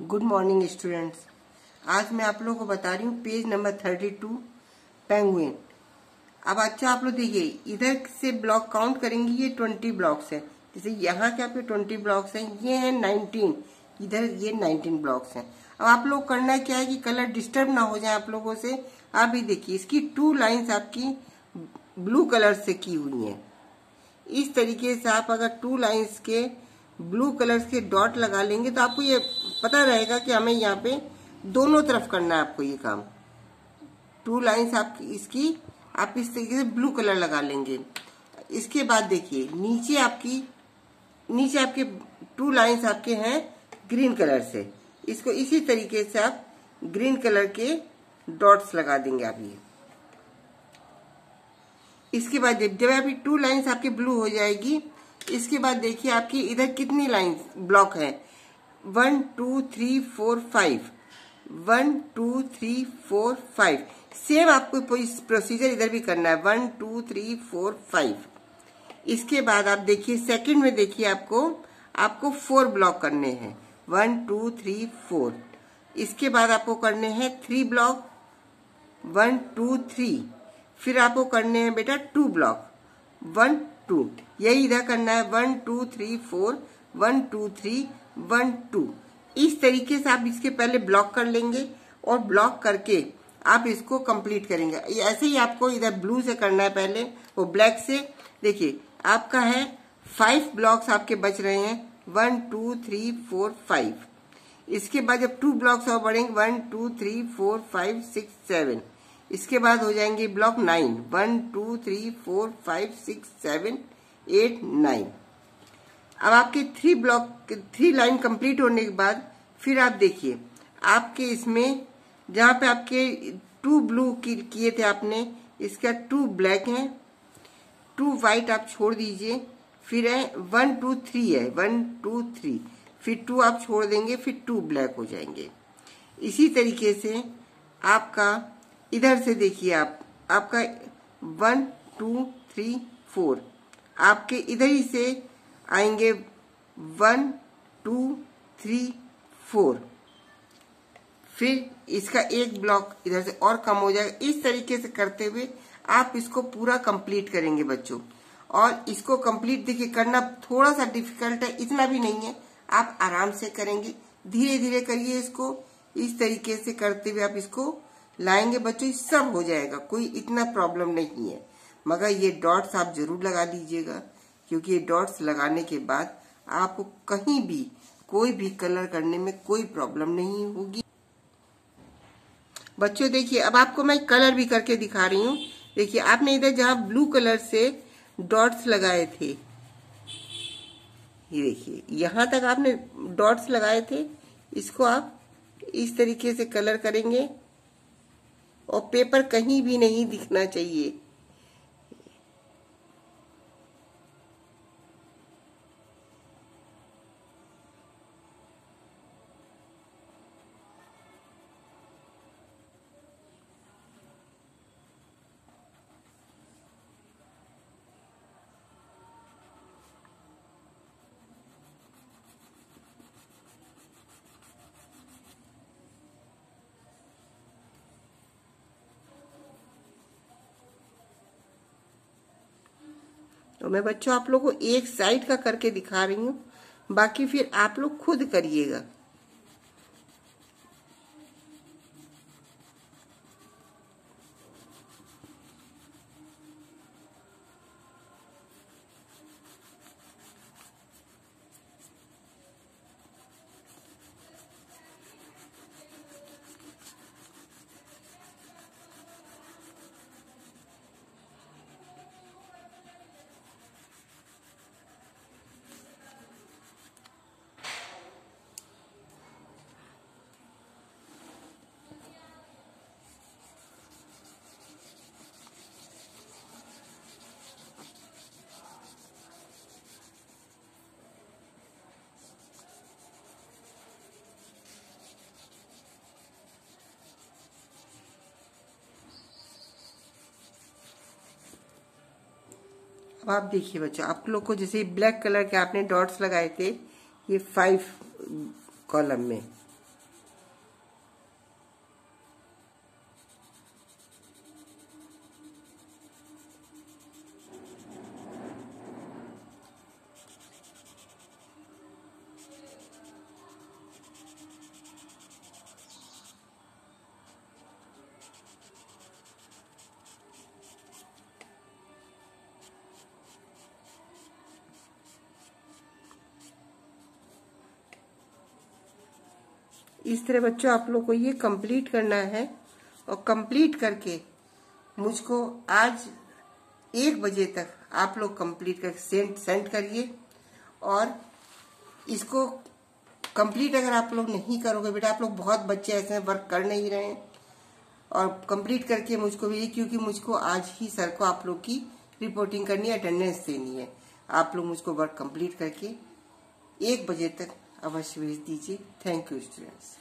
Good morning students आज मैं आप लोगों को बता रही हूँ page number thirty two penguin अब अच्छा आप लोग देखिए, इधर से ब्लॉक काउंट करेंगे, ये ट्वेंटी ब्लॉक्स हैं। जैसे यहाँ के आपके ट्वेंटी ब्लॉक्स हैं, ये हैं नाइनटीन इधर ये नाइनटीन ब्लॉक्स हैं। अब आप लोग करना क्या है कि कलर डिस्टर्ब ना हो जाए आप लोगों से। आप भी देखिए, इसकी टू लाइन्स आपकी ब्लू कलर से की हुई हैं। इस तरीके से आप अगर टू लाइन्स के ब्लू कलर के डॉट लगा लेंगे तो आपको ये पता रहेगा कि हमें यहाँ पे दोनों तरफ़ करना है आपको ये काम। टू लाइंस आप इसकी, आप इस तरीके से ब्लू कलर लगा लेंगे। इसके बाद देखिए, नीचे आपकी, नीचे आपके टू लाइंस आपके हैं ग्रीन कलर से। इसको इसी तरीके से आप ग्रीन कलर के डॉट्स लगा देंगे आप ये। इसके बाद जब आपकी टू लाइंस आपके ब्लू हो जाएगी, इसके बाद देखिए आपकी इधर कितनी लाइन ब्लॉक है। One, two, three, four, five. One, two, three, four, five. Same आपको प्रोसीजर इधर भी करना है। One, two, three, four, five. इसके बाद आप देखिए सेकंड में देखिए आपको आपको फोर ब्लॉक करने हैं। One, two, three, four. इसके बाद आपको करने हैं three block one, two, three. फिर आपको करने हैं बेटा टू ब्लॉक वन, टू। यही इधर करना है। One, two, three, four. One, two, three. One two. इस तरीके से आप इसके पहले ब्लॉक कर लेंगे और ब्लॉक करके आप इसको कंप्लीट करेंगे। ऐसे ही आपको इधर ब्लू से करना है पहले, वो ब्लैक से। देखिए, आपका है फाइव ब्लॉक्स आपके बच रहे हैं। One two three four five इसके बाद जब टू ब्लॉक्स और बढ़ेंगे one two three four five six seven इसके बाद हो जाएँगे block nine one two three four five six seven eight nine अब आपके three block three line complete होने के बाद फिर आप देखिए, आपके इसमें, जहाँ पे आपके टू ब्लू किए थे आपने, इसका टू ब्लैक है टू व्हाइट आप छोड़ दीजिए, फिर है वन टू थ्री है वन टू थ्री फिर टू आप छोड़ देंगे, फिर टू ब्लैक हो जाएँगे। इसी तरीके से आपका, इधर से देखिए आप, आपका वन टू थ्री फोर आपके इधर ही से आएँगे वन, टू, थ्री, फोर। फिर इसका एक ब्लॉक इधर से और कम हो जाएगा। इस तरीके से करते हुए आप इसको पूरा कंप्लीट करेंगे बच्चों। और इसको कंप्लीट देखिए, करना थोड़ा सा डिफ़िकल्ट है, इतना भी नहीं है। आप आराम से करेंगे। धीरे धीरे करिए इसको। इस तरीके से करते हुए आप इसको लाएँगे बच्चों सब हो जाएगा, कोई इतना प्रॉब्लम नहीं है। मगर ये डॉट्स आप ज़रूर लगा लीजिएगा क्योंकि ये डॉट्स लगाने के बाद आपको कहीं भी, कोई भी कलर करने में कोई प्रॉब्लम नहीं होगी। बच्चों, देखिए, अब आपको मैं कलर भी करके दिखा रही हूँ। देखिए, आपने इधर जहाँ ब्लू कलर से डॉट्स लगाए थे, ये देखिए, यहाँ तक आपने डॉट्स लगाए थे, इसको आप इस तरीके से कलर करेंगे और पेपर कहीं भी नहीं दिखना चाहिए। तो मैं बच्चों, आप लोगों को एक साइड का करके दिखा रही हूँ। बाकी फिर आप लोग खुद करिएगा। अब आप देखिए बच्चों, आप लोग को जैसे ब्लैक कलर के आपने डॉट्स लगाए थे, ये फाइव कॉलम में। इस तरह बच्चों, आप लोग को ये कंप्लीट करना है और कंप्लीट करके मुझको आज एक बजे तक आप लोग कंप्लीट कर सेंड सेंड करिए और इसको कंप्लीट अगर आप लोग नहीं करोगे, बेटा, आप लोग बहुत बच्चे ऐसे हैं वर्क कर नहीं रहे हैं और कंप्लीट करके मुझको भी, क्योंकि मुझको आज ही सर को आप लोग की रिपोर्टिंग करनी है अटेंडेंस देनी है। आप लोग मुझको वर्क कंप्लीट करके एक बजे तक अवश्य भेज दीजिए। Thank you students